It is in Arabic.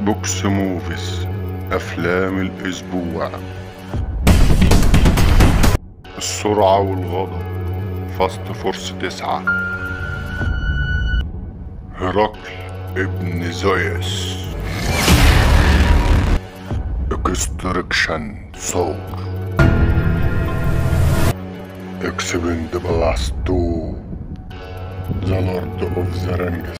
بوكس موفيز أفلام الأسبوع. السرعة والغضب. فاست فورس تسعة. هرقل ابن زيس اكستركشن صور اكسبند بلاست 2 ذا لورد اوف ذا رينجز